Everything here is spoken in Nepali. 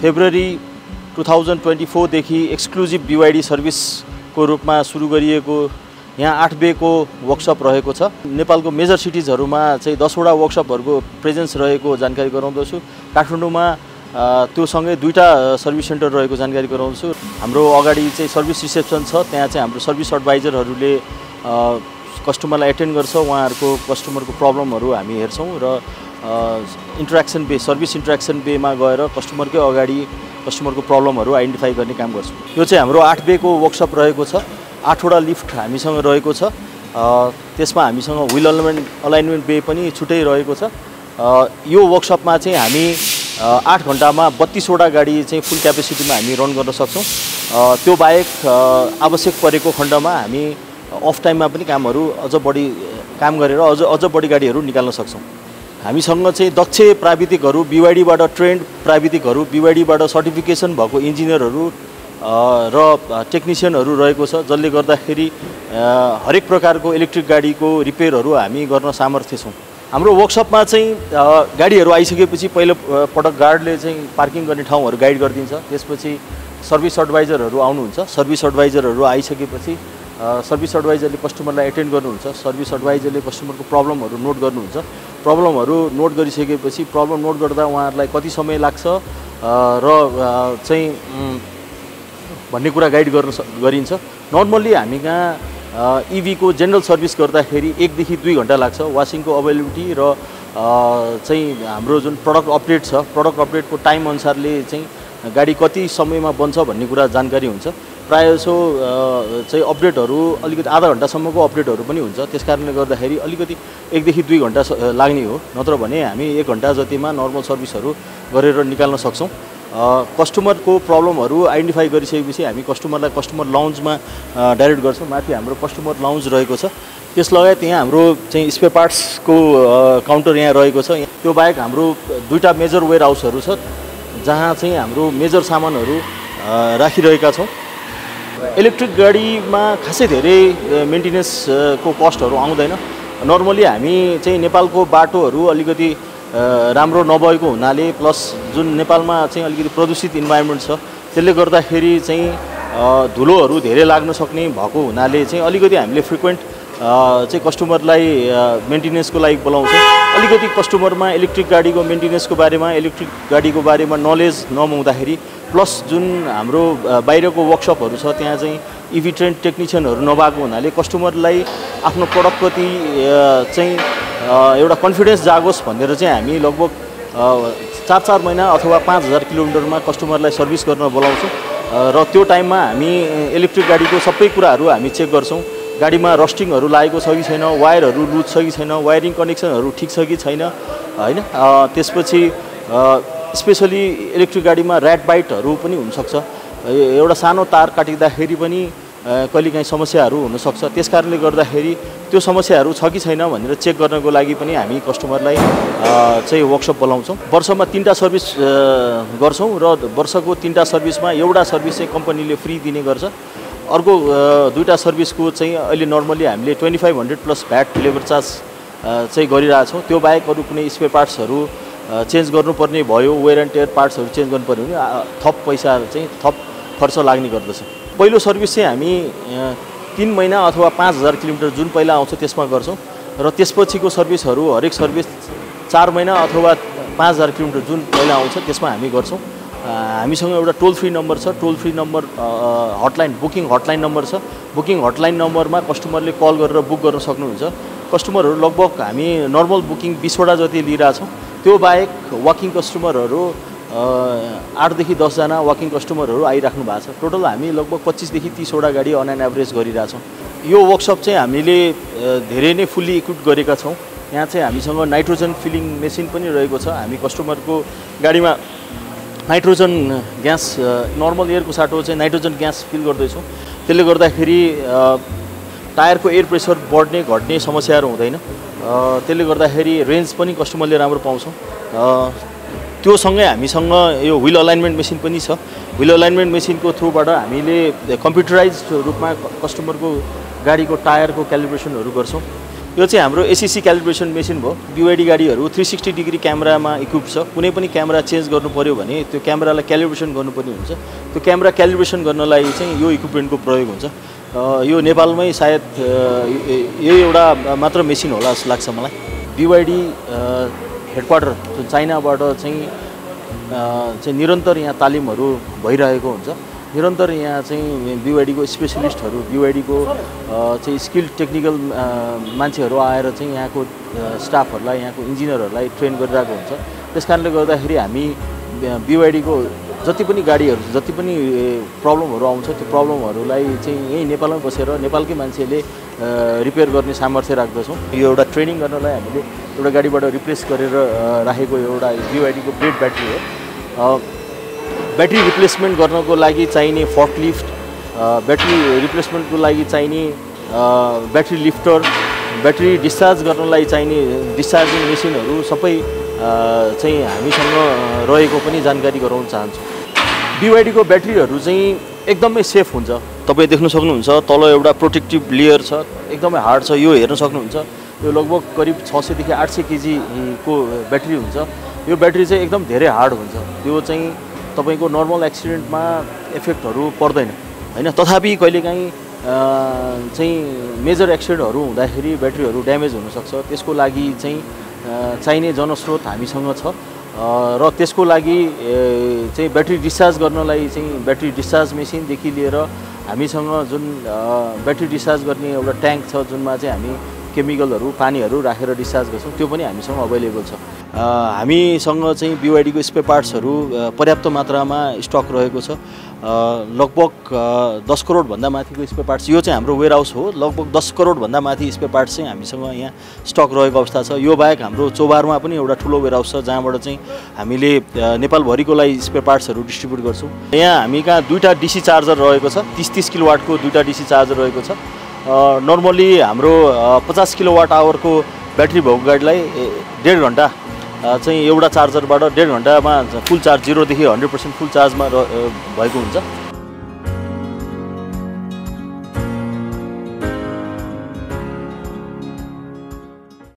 फेब्रुअरी टु थाउजन्ड ट्वेन्टी फोरदेखि एक्सक्लुजिभ बिवाइडी सर्भिसको रूपमा सुरु गरिएको यहाँ आठ बेको वर्कसप रहेको छ। नेपालको मेजर सिटिजहरूमा चाहिँ दसवटा वर्कसपहरूको प्रेजेन्स रहेको जानकारी गराउँदछु। काठमाडौँमा त्यो सँगै दुईवटा सर्भिस सेन्टर रहेको जानकारी गराउँछु। हाम्रो अगाडि चाहिँ सर्भिस रिसेप्सन छ त्यहाँ चाहिँ हाम्रो सर्भिस एडभाइजरहरूले कस्टमरलाई एटेन्ड गर्छ उहाँहरूको कस्टमरको प्रब्लमहरू हामी हेर्छौँ र इन्ट्रेक्सन बे सर्भिस इन्ट्रेक्सन बेमा गएर कस्टमरकै अगाडि कस्टमरको प्रब्लमहरू आइडेन्टिफाई गर्ने काम गर्छौँ। यो चाहिँ हाम्रो आठ बेको वर्कसप रहेको छ आठवटा लिफ्ट हामीसँग रहेको छ त्यसमा हामीसँग विल अलाइनमेन्ट अलाइनमेन्ट बे पनि छुट्टै रहेको छ। यो वर्कसपमा चाहिँ हामी आठ घन्टामा बत्तिसवटा गाडी चाहिँ फुल क्यापेसिटीमा हामी रन गर्न सक्छौँ। त्यो बाहेक आवश्यक परेको खण्डमा हामी अफ टाइममा पनि कामहरू अझ बढी काम गरेर अझ अझ बढी गाडीहरू निकाल्न सक्छौँ। हामीसँग चाहिँ दक्ष प्राविधिकहरू बिवाइडीबाट ट्रेन्ड प्राविधिकहरू बिवाइडीबाट सर्टिफिकेसन भएको इन्जिनियरहरू र टेक्निसियनहरू रहेको छ जसले गर्दाखेरि हरेक प्रकारको इलेक्ट्रिक गाडीको रिपेयरहरू हामी गर्न सामर्थ्य छौँ। हाम्रो वर्कसपमा चाहिँ गाडीहरू आइसकेपछि पहिलो पटक गार्डले चाहिँ पार्किङ गर्ने ठाउँहरू गाइड गरिदिन्छ। त्यसपछि सर्भिस एडभाइजरहरू आउनुहुन्छ। सर्भिस एडभाइजरहरू आइसकेपछि सर्भिस एडभाइजरले कस्टमरलाई एटेन्ड गर्नुहुन्छ। सर्भिस एडभाइजरले कस्टमरको प्रब्लमहरू नोट गर्नुहुन्छ। प्रब्लमहरू नोट गरिसकेपछि प्रब्लम नोट गर्दा उहाँहरूलाई कति समय लाग्छ र चाहिँ भन्ने कुरा गाइड गर्न गरिन्छ। नर्मल्ली हामी कहाँ इभीको जेनरल सर्भिस गर्दाखेरि एकदेखि दुई घन्टा लाग्छ। वासिङको अभाइलेबिलिटी र चाहिँ हाम्रो जुन प्रडक्ट अपडेट छ प्रडक्ट अपडेटको टाइम अनुसारले चाहिँ गाडी कति समयमा बन्छ भन्ने कुरा जानकारी हुन्छ। प्रायः जसो अ, चाहिँ अपडेटहरू अलिकति आधा घन्टासम्मको अपडेटहरू पनि हुन्छ। त्यस कारणले गर्दाखेरि अलिकति एकदेखि दुई घन्टा लाग्ने हो। नत्र भने हामी एक घन्टा जतिमा नर्मल सर्भिसहरू गरेर निकाल्न सक्छौँ। कस्टमरको प्रब्लमहरू आइडेन्टिफाई गरिसकेपछि हामी कस्टमरलाई कस्टमर लाउन्जमा डाइरेक्ट गर्छौँ। माथि हाम्रो कस्टमर लाउन्ज रहेको छ। त्यस लगायत यहाँ हाम्रो चाहिँ स्पेयर पार्ट्सको काउन्टर यहाँ रहेको छ। त्यो बाहेक हाम्रो दुईवटा मेजर वेयर हाउसहरू छ जहाँ चाहिँ हाम्रो मेजर सामानहरू राखिरहेका छौँ। इलेक्ट्रिक गाडीमा खासै धेरै मेन्टेनेन्सको कस्टहरू आउँदैन। नर्मली हामी चाहिँ नेपालको बाटोहरू अलिकति राम्रो नभएको हुनाले प्लस जुन नेपालमा चाहिँ अलिकति प्रदूषित इन्भाइरोमेन्ट छ त्यसले गर्दाखेरि चाहिँ धुलोहरू धेरै लाग्न सक्ने भएको हुनाले चाहिँ अलिकति हामीले फ्रिक्वेन्ट चाहिँ कस्टमरलाई मेन्टेनेन्सको लागि बोलाउँछौँ। अलिकति कस्टमरमा इलेक्ट्रिक गाडीको मेन्टेनेन्सको बारेमा इलेक्ट्रिक गाडीको बारेमा नलेज नहुँदाखेरि प्लस जुन हाम्रो बाहिरको वर्कसपहरू छ त्यहाँ चाहिँ इभी ट्रेन टेक्निसियनहरू नभएको हुनाले कस्टमरलाई आफ्नो प्रडक्टप्रति चाहिँ एउटा कन्फिडेन्स जागोस् भनेर चाहिँ हामी लगभग चार चार महिना अथवा पाँच हजार किलोमिटरमा कस्टमरलाई सर्भिस गर्न बोलाउँछौँ। र त्यो टाइममा हामी इलेक्ट्रिक गाडीको सबै कुराहरू हामी चेक गर्छौँ। गाडीमा रस्टिङहरू लागेको छ कि छैन वायरहरू लुज छ कि छैन वायरिङ कनेक्सनहरू ठिक छ कि छैन होइन? त्यसपछि स्पेसली इलेक्ट्रिक गाडीमा ऱ्याट बाइटहरू पनि हुनसक्छ। एउटा सानो तार काटिँदाखेरि पनि कहिलेकाहीँ समस्याहरू हुनसक्छ। त्यस कारणले गर्दाखेरि त्यो समस्याहरू छ कि छैन भनेर चेक गर्नको लागि पनि हामी कस्टमरलाई चाहिँ वर्कसप बोलाउँछौँ। वर्षमा तिनवटा सर्भिस गर्छौँ र वर्षको तिनवटा सर्भिसमा एउटा सर्भिस चाहिँ कम्पनीले फ्री दिने गर्छ। अर्को दुईवटा सर्भिसको चाहिँ अहिले नर्मली हामीले twenty five hundred plus VAT labour charge चाहिँ गरिरहेछौँ त्यो बाहेक अरू कुनै स्पेयर पार्ट्सहरू चेन्ज गर्नुपर्ने भयो वेयर एन्ड टेयर पार्ट्सहरू चेन्ज गर्नुपर्ने भने थप पैसा चाहिँ थप खर्च लाग्ने गर्दछ। पहिलो सर्भिस चाहिँ हामी तिन महिना अथवा पाँच हजार किलोमिटर जुन पहिला आउँछ त्यसमा गर्छौँ। र त्यसपछिको सर्भिसहरू हरेक सर्भिस चार महिना अथवा पाँच हजार किलोमिटर जुन पहिला आउँछ त्यसमा हामी गर्छौँ। हामीसँग एउटा टोल फ्री नम्बर छ। Toll free number hotline booking hotline number छ। बुकिङ हटलाइन नम्बरमा कस्टमरले कल गरेर बुक गर्न सक्नुहुन्छ। कस्टमरहरू लगभग हामी नर्मल बुकिङ बिसवटा जति लिइरहेछौँ त्यो बाहेक वाकिङ कस्टमरहरू आठदेखि दसजना वाकिङ कस्टमरहरू आइराख्नु भएको छ। टोटल हामी लगभग पच्चिसदेखि तिसवटा गाडी अन एन एभरेज गरिरहेछौँ। यो वर्कसप चाहिँ हामीले धेरै नै फुल्ली इक्विप गरेका छौँ। यहाँ चाहिँ हामीसँग नाइट्रोजन फिलिङ मेसिन पनि रहेको छ। हामी कस्टमरको गाडीमा नाइट्रोजन ग्यास नर्मल एयरको साटो चाहिँ नाइट्रोजन ग्यास फिल गर्दैछौँ। त्यसले गर्दाखेरि टायरको एयर प्रेसर बढ्ने घट्ने समस्याहरू हुँदैन। त्यसले गर्दाखेरि रेन्ज पनि कस्टमरले राम्रो पाउँछौँ। अ, त्यो सँगै हामीसँग यो विल अलाइनमेन्ट मेसिन पनि छ। विल अलाइनमेन्ट मेसिनको थ्रुबाट हामीले कम्प्युटराइज रूपमा कस्टमरको गाडीको टायरको क्यालिब्रेसनहरू गर्छौँ। यो चाहिँ हाम्रो एसिसी क्यालिब्रेसन मेसिन भयो. बिवाइडी गाडीहरू थ्री सिक्सटी डिग्री क्यामेरामा इक्विप छ। कुनै पनि क्यामेरा चेन्ज गर्नु पऱ्यो भने त्यो क्यामेरालाई क्यालिब्रेसन गर्नुपर्ने हुन्छ। त्यो क्यामेरा क्यालिब्रेसन गर्नलाई चाहिँ यो इक्विपमेन्टको प्रयोग हुन्छ। यो नेपालमै सायद यही एउटा मात्र मेसिन होला जस्तो लाग्छ मलाई। बिवाइडी हेडक्वार्टर जुन चाइनाबाट चाहिँ चाहिँ निरन्तर यहाँ तालिमहरू भइरहेको हुन्छ। निरन्तर यहाँ चाहिँ बिवाइडीको स्पेसलिस्टहरू बिवाइडीको चाहिँ स्किल्ड टेक्निकल मान्छेहरू आएर चाहिँ यहाँको स्टाफहरूलाई यहाँको इन्जिनियरहरूलाई ट्रेन गरिरहेको हुन्छ। त्यस कारणले गर्दाखेरि हामी बिवाइडीको जति पनि गाडीहरू जति पनि प्रब्लमहरू आउँछ त्यो प्रब्लमहरूलाई चाहिँ यहीँ नेपालमै बसेर नेपालकै मान्छेले रिपेयर गर्ने सामर्थ्य राख्दछौँ। यो एउटा ट्रेनिङ गर्नलाई हामीले एउटा गाडीबाट रिप्लेस गरेर राखेको एउटा बिवाइडीको ब्लेड ब्याट्री हो। ब्याट्री रिप्लेसमेन्ट गर्नको लागि चाहिने फर्ट लिफ्ट ब्याट्री रिप्लेसमेन्टको लागि चाहिने ब्याट्री लिफ्टर ब्याट्री डिस्चार्ज गर्नलाई चाहिने डिस्चार्जिङ मेसिनहरू सबै चाहिँ हामीसँग रहेको पनि जानकारी गराउन चाहन्छु। बिवाइडीको ब्याट्रीहरू चाहिँ एकदमै सेफ हुन्छ। तपाईँ देख्न सक्नुहुन्छ तल एउटा प्रोटेक्टिभ लेयर छ एकदमै हार्ड छ यो हेर्न सक्नुहुन्छ। यो लगभग करिब छ सयदेखि आठ सय केजीको ब्याट्री हुन्छ। यो ब्याट्री चाहिँ एकदम धेरै हार्ड हुन्छ। त्यो चाहिँ तपाईँको नर्मल एक्सिडेन्टमा इफेक्टहरू पर्दैन। होइन? तथापि कहिलेकाहीँ चाहिँ मेजर एक्सिडेन्टहरू हुँदाखेरि ब्याट्रीहरू ड्यामेज हुनसक्छ। त्यसको लागि चाहिँ चाहिने जनस्रोत हामीसँग छ। र त्यसको लागि चाहिँ ब्याट्री डिस्चार्ज गर्नलाई चाहिँ ब्याट्री डिस्चार्ज मेसिनदेखि लिएर हामीसँग जुन ब्याट्री डिस्चार्ज गर्ने एउटा ट्याङ्क छ जुनमा चाहिँ हामी केमिकलहरू पानीहरू राखेर डिस्चार्ज गर्छौँ त्यो पनि हामीसँग अभाइलेबल छ। हामीसँग चाहिँ बिवाइडीको स्पे पार्ट्सहरू पर्याप्त मात्रामा स्टक रहेको छ। लगभग दस करोडभन्दा माथिको स्पे पार्ट्स यो चाहिँ हाम्रो वेयर हाउस हो। लगभग दस करोडभन्दा माथि स्पे पार्ट्स चाहिँ हामीसँग यहाँ स्टक रहेको अवस्था छ। यो बाहेक हाम्रो चौबारमा पनि एउटा ठुलो वेयर हाउस छ जहाँबाट चाहिँ हामीले नेपालभरिको लागि स्पे पार्ट्सहरू डिस्ट्रिब्युट गर्छौँ। यहाँ हामी कहाँ दुईवटा डिसी चार्जर रहेको छ तिस तिस किलो वाटको दुईवटा डिसी चार्जर रहेको छ। नर्मली हाम्रो पचास किलो वाट आवरको ब्याट्री भएको गाडीलाई डेढ घन्टा चाहिँ एउटा चार्जरबाट डेढ घन्टामा फुल चार्ज जिरोदेखि हन्ड्रेड पर्सेन्ट फुल चार्जमा भएको हुन्छ।